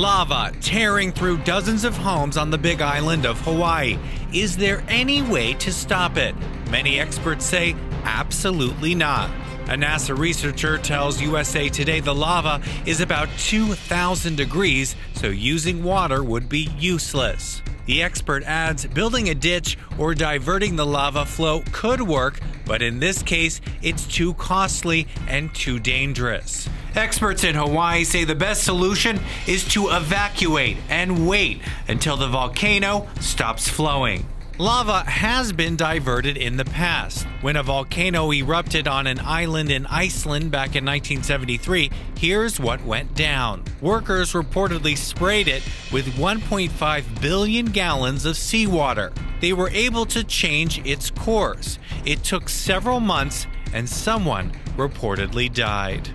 Lava tearing through dozens of homes on the big island of Hawaii. Is there any way to stop it? Many experts say absolutely not. A NASA researcher tells USA Today the lava is about 2,000 degrees, so using water would be useless. The expert adds building a ditch or diverting the lava flow could work, but in this case, it's too costly and too dangerous. Experts in Hawaii say the best solution is to evacuate and wait until the volcano stops flowing. Lava has been diverted in the past. When a volcano erupted on an island in Iceland back in 1973, here's what went down. Workers reportedly sprayed it with 1.5 billion gallons of seawater. They were able to change its course. It took several months, and someone reportedly died.